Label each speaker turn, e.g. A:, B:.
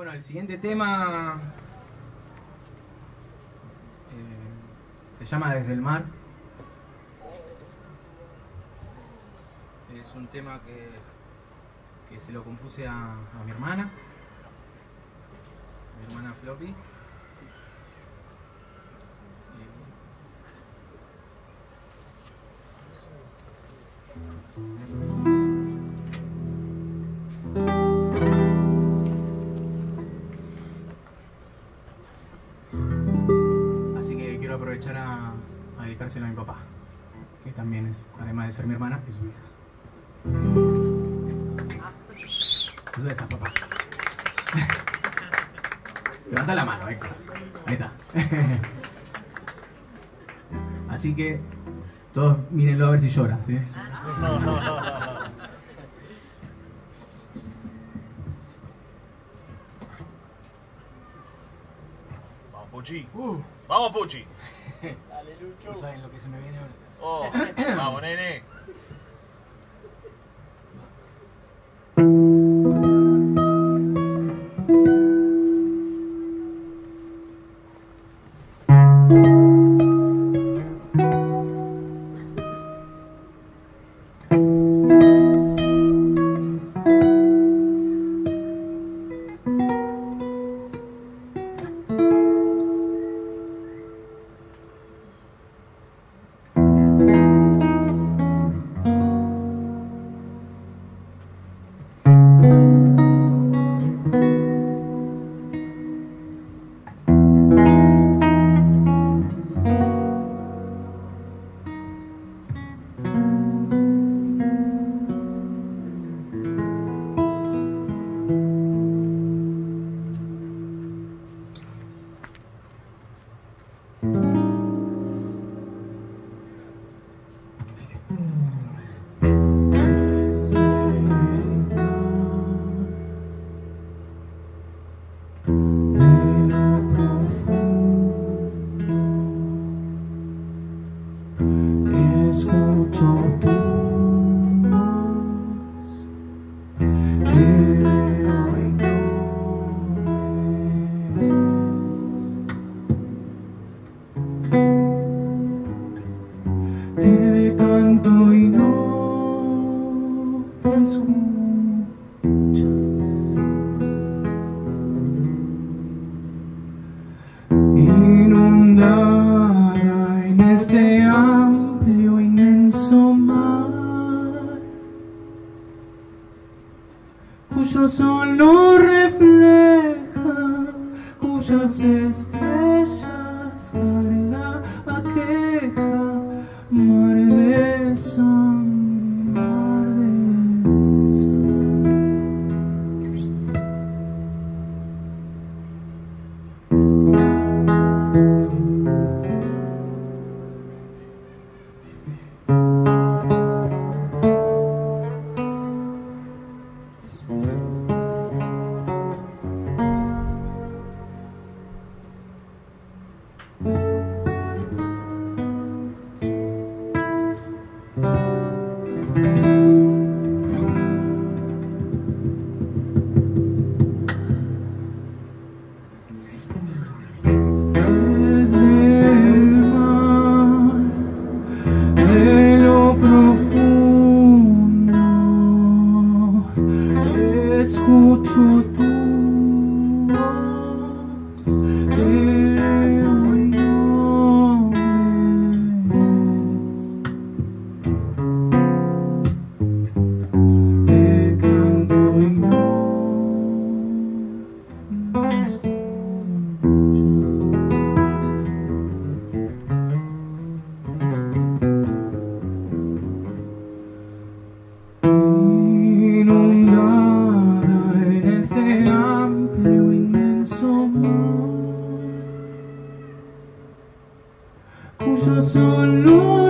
A: Bueno, el siguiente tema eh, se llama Desde el mar. Es un tema que, que se lo compuse a, a mi hermana, mi hermana Floppy. Aprovechar a, a dedicárselo a mi papá, que también es, además de ser mi hermana, es su hija. ¿Dónde estás, papá? Levanta la mano, Héctor. Ahí está. Así que todos mírenlo a ver si llora, ¿sí?
B: Vamos, Puchi. Vamos, Puchi.
A: No saben lo que se me viene ahora.
B: Oh, vamos, nene.
A: Escucho tu cuyo sol no refleja, cuyas estrellas cuyo sol no